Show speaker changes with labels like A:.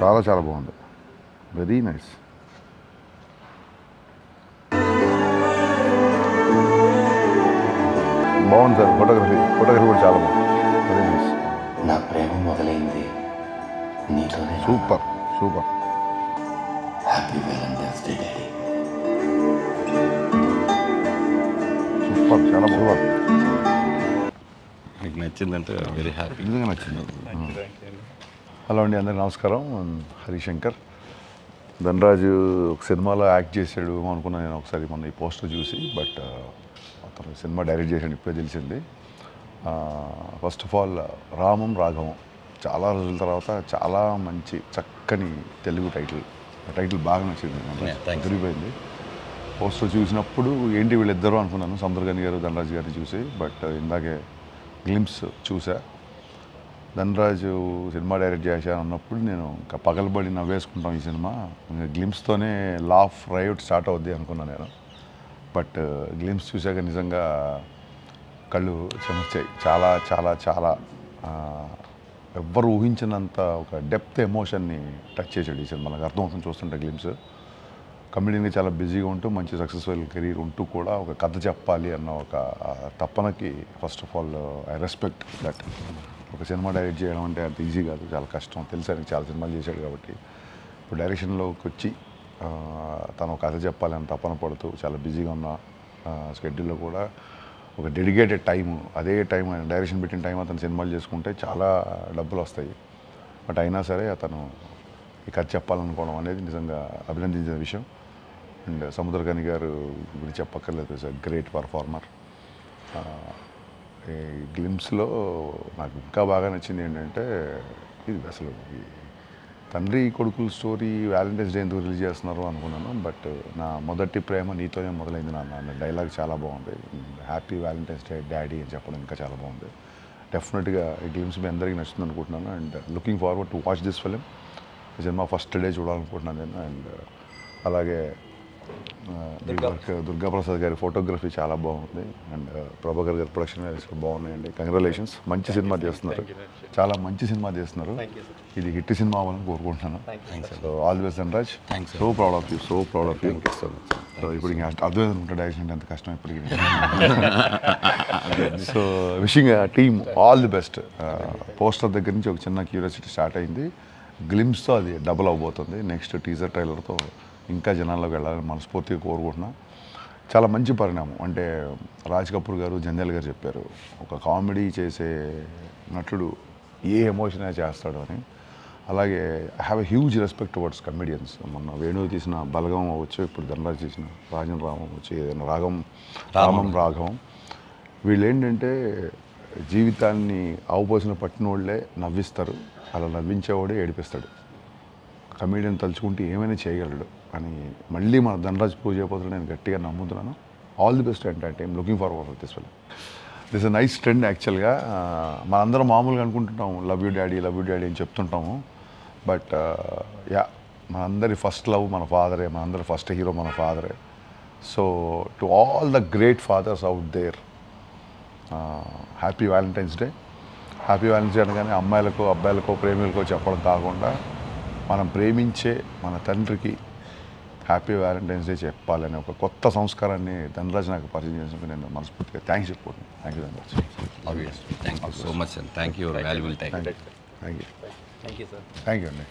A: చాలా చాలా బాగుంది. వెరీ నైస్ బాగుంది సార్ ఫోటోగ్రఫీ ఫోటోగ్రఫీ కూడా చాలా బాగుంది. వెరీ నైస్
B: నా ప్రేమ మొదలైంది. నీతోనే
A: super super
B: happy Valentine's Day daddy
A: super చాలా సూపర్
C: మీకు నచ్చిందంటే వెరీ హ్యాపీ
A: నిజంగా నచ్చింది. హలో అండి అందరికీ నమస్కారం. హరిశంకర్. ధనరాజు ఒక సినిమాలో యాక్ట్ చేశాడు అనుకున్నాను నేను ఒకసారి మొన్న ఈ పోస్టర్ చూసి బట్ అతను సినిమా డైరెక్ట్ చేశాడు ఇప్పుడే తెలిసింది. First of all Ramam Raghavam. చాలా రోజుల తర్వాత చాలా మంచి చక్కని తెలుగు టైటిల్. టైటిల్ బాగా నచ్చింది. తిరిగిపోయింది పోస్టర్ చూసినప్పుడు ఏంటి వీళ్ళిద్దరూ అనుకున్నాను సముద్రగని గారు ధనరాజు గారిని చూసి బట్ ఇందాకే గ్లిమ్స్ చూసా. ధనరాజు సినిమా డైరెక్ట్ చేశాను అన్నప్పుడు నేను ఇంకా పగలబడి నవ్వేసుకుంటాం ఈ సినిమా. ఇంకా గ్లిమ్స్తోనే లాఫ్ రైట్ స్టార్ట్ అవుద్ది అనుకున్నాను నేను. బట్ గ్లిమ్స్ uh, చూశాక నిజంగా కళ్ళు చెమర్చాయి. చాలా చాలా చాలా ఎవ్వరు ఊహించినంత ఒక డెప్త్ ఎమోషన్ని టచ్ చేశాడు ఈ సినిమా. నాకు అర్థమవుతుంది చూస్తుంటే గ్లిమ్స్ కమెడీని చాలా బిజీగా ఉంటూ మంచి సక్సెస్ఫుల్ కెరీర్ ఉంటూ కూడా ఒక కథ చెప్పాలి అన్న ఒక తప్పనకి first of all I respect that ఒక సినిమా డైరెక్ట్ చేయడం అంటే అంత ఈజీ కాదు చాలా కష్టం. తెలుసు ఆయనకి చాలా సినిమాలు చేశాడు కాబట్టి. ఇప్పుడు డైరెక్షన్లోకి వచ్చి తను ఒక కథ చెప్పాలని తపన పడుతూ చాలా బిజీగా ఉన్న స్కెడ్యూల్లో కూడా ఒక డెడికేటెడ్ టైం అదే టైం ఆయన డైరెక్షన్ పెట్టిన టైం అతను సినిమాలు చేసుకుంటే చాలా డబ్బులు వస్తాయి. బట్ అయినా సరే అతను ఈ కథ చెప్పాలనుకోవడం అనేది నిజంగా అభినందించిన విషయం. అండ్ సముద్రకని గారు గురించి చెప్పక్కర్లేదు ఇస్ గ్రేట్ పర్ఫార్మర్ ఈ గ్లిమ్స్లో నాకు ఇంకా బాగా నచ్చింది ఏంటంటే ఇది అసలు ఈ తండ్రి కొడుకుల స్టోరీ వ్యాలంటైన్స్ డే ఎందుకు రిలీజ్ చేస్తున్నారు అనుకున్నాను బట్ నా మొదటి ప్రేమ నీతోనే మొదలైంది నాన్న. అన్న డైలాగ్ చాలా బాగుంది. హ్యాపీ వ్యాలంటైన్స్ డే డాడీ అని చెప్పడం ఇంకా చాలా బాగుంది. డెఫినెట్గా ఈ గేమ్స్ మీ అందరికీ నచ్చుతుంది అనుకుంటున్నాను. And looking forward to watch this film cinema first day చూడాలనుకుంటున్నాను నేను. అండ్ అలాగే వర్క్ దుర్గాప్రసాద్ గారి ఫోటోగ్రఫీ చాలా బాగుంది. అండ్ ప్రభాకర్ గారి ప్రొడక్షన్ బాగున్నాయండి. కంగ్రాలేషన్స్ మంచి సినిమా చేస్తున్నారు. చాలా మంచి సినిమా చేస్తున్నారు. ఇది హిట్ సినిమా అవ్వాలని కోరుకుంటున్నాను. So all the best
C: Thanks, sir.
A: So proud of you so proud of you so ఇప్పుడు ఇంకా అర్థమైంది అనుకుంటా డైరెక్షన్ అంటే అంత కష్టం ఇప్పటికి. So wishing team all the best poster దగ్గర నుంచి ఒక చిన్న క్యూరియాసిటీ స్టార్ట్ అయింది. గ్లిమ్స్తో అది డబుల్ అవబోతుంది నెక్స్ట్ టీజర్ ట్రైలర్తో ఇంకా జనాల్లోకి వెళ్ళాలని మనస్ఫూర్తిగా కోరుకుంటున్నా. చాలా మంచి పరిణామం. అంటే రాజ్ కపూర్ గారు జంజాల్ గారు చెప్పారు. ఒక కామెడీ చేసే నటుడు ఏ ఎమోషన్ చేస్తాడు అని. అలాగే I have a huge respect towards comedians మొన్న వేణువు తీసిన బలగం అవ్వచ్చు ఇప్పుడు ధనరాజ్ తీసిన రాజన్ రామం అవ్వచ్చు ఏదైనా రాగం రామం రాఘవం. వీళ్ళు ఏంటంటే జీవితాన్ని ఆవుపోసిన పట్టినోళ్ళే నవ్విస్తారు. అలా నవ్వించేవాడే ఏడిపిస్తాడు. కమీడియన్ తలుచుకుంటే ఏమైనా చేయగలడు. అని మళ్ళీ మన ధనరాజ్ పూజ చేయకపోతే నేను గట్టిగా నమ్ముతున్నాను. All the best and I'm looking forward for this film this a nice trend యాక్చువల్గా మనందరం మామూలుగా అనుకుంటుంటాము love you daddy love you daddy అని చెప్తుంటాము. బట్ యా మనందరి ఫస్ట్ లవ్ మన ఫాదరే మనందరి ఫస్ట్ హీరో మన ఫాదరే so to all the great fathers out there happy Valentine's Day happy Valentine's Day అనగానే అమ్మాయిలకో అబ్బాయిలకో ప్రేమికులకో చెప్పడం కాకుండా మనం ప్రేమించే మన తండ్రికి హ్యాపీ వ్యాలంటైన్స్ డే చెప్పాలనే ఒక కొత్త సంస్కారాన్ని ధనరాజ్ నాకు పరిచయం చేసినందుకు నేను మనస్ఫూర్తిగా థ్యాంక్స్ చెప్పుకుంటున్నాను. Thank you Dhanraj.
C: Thank you so much and thank you valuable time
A: thank you
D: thank you sir
A: thank you అండి